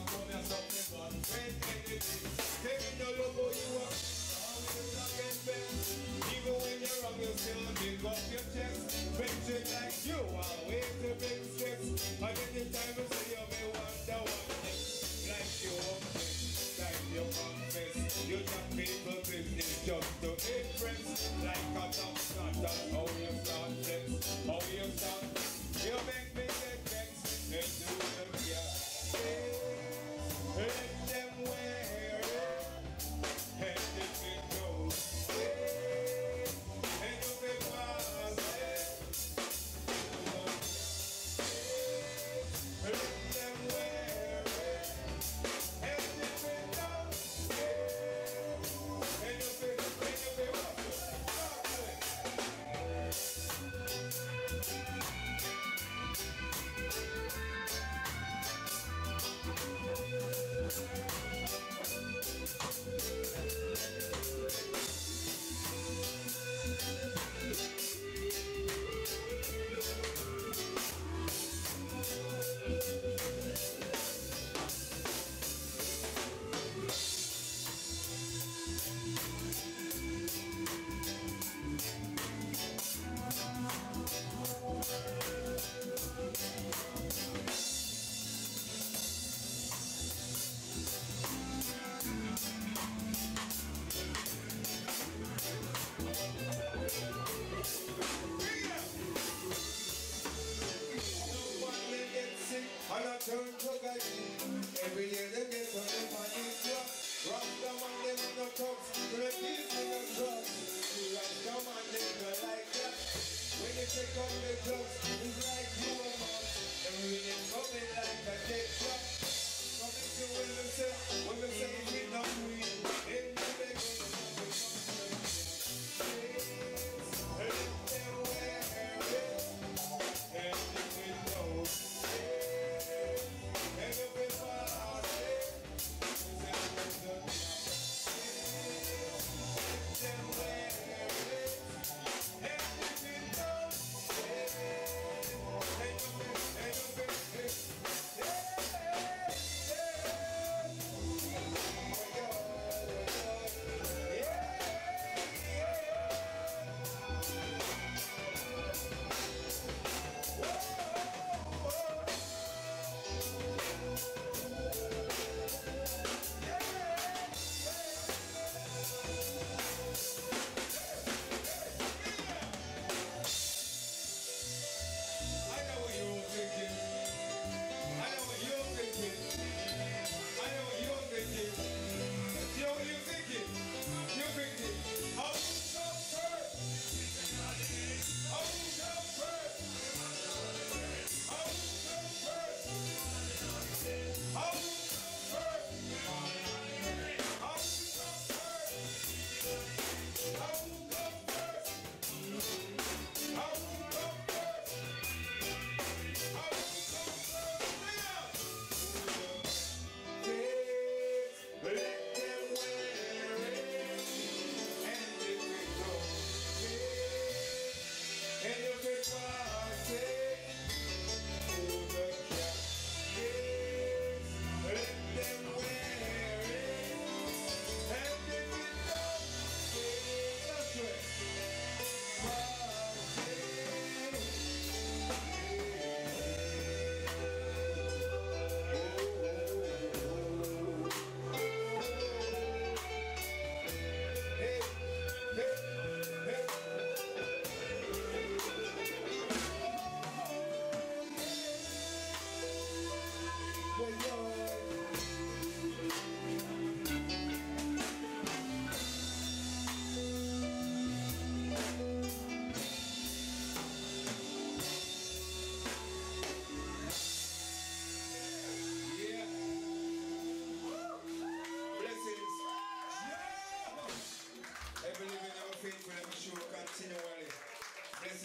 I something anything your love for you Even when you're wrong you still dig up your chest Venture like you always the big stress And time you say you may wonder what Like you like you confess You just people business just to impress Like a top shot, how you start flex How you start, you make me get vexed. Then do them, the ghetto, them a ninja Rasta man, them no thugs To the people, no drugs Rasta man, them no like that When they take up the drugs, it's like you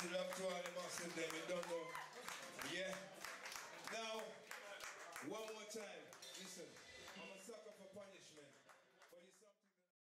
it up to all the you don't know. Yeah. Now, one more time.